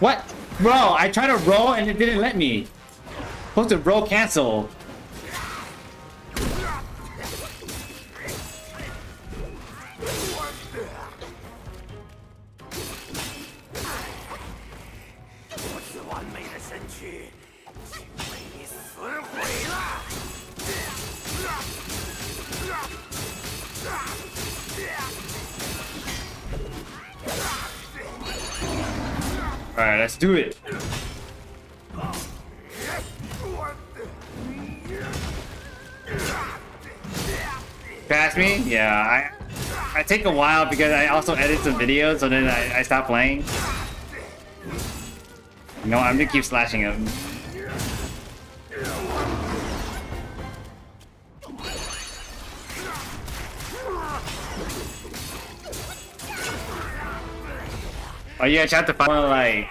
What? Bro, I tried to roll and it didn't let me. I'm supposed to roll cancel. 身躯，竟被你损毁了。 Alright, let's do it. Pass me? Yeah, I I take a while because I also edit some videos, so then I, I stop playing. No, I'm gonna keep slashing him. Oh yeah, find one like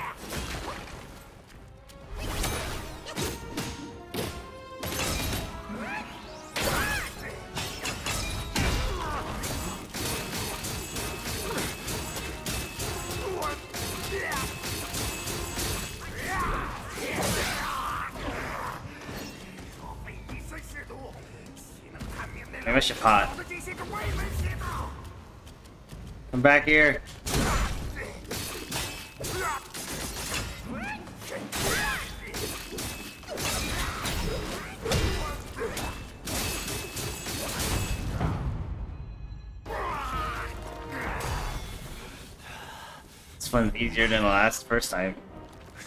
探明那 Maybe I should pot. 的这些个歪门邪道？ Come back here. This one's easier than the last first time.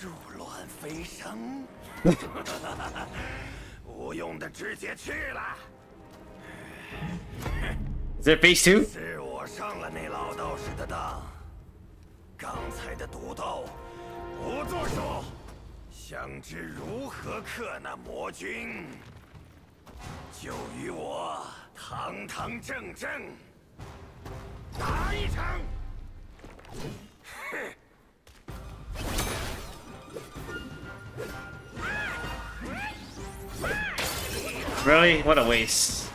入乱飞升，无用的直接去了。 Is it phase two? 是我上了那老道士的当。刚才的毒斗，不作数。想知如何克那魔君，就与我堂堂正正打一场。Really? What a waste.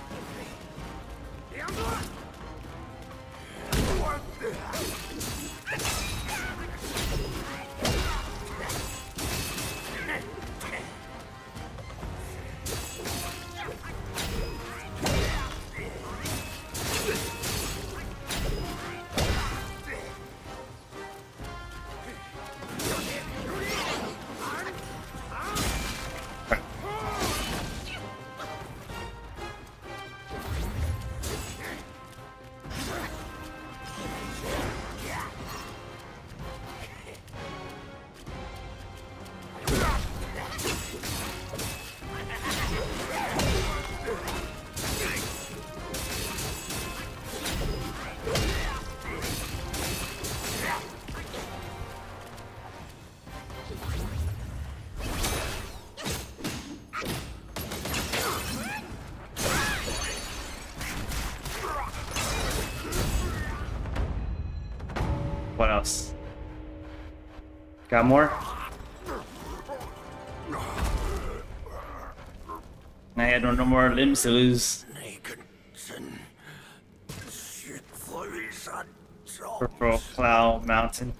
What else? Got more? I had no more limbs to lose. Purple Cloud Mountain.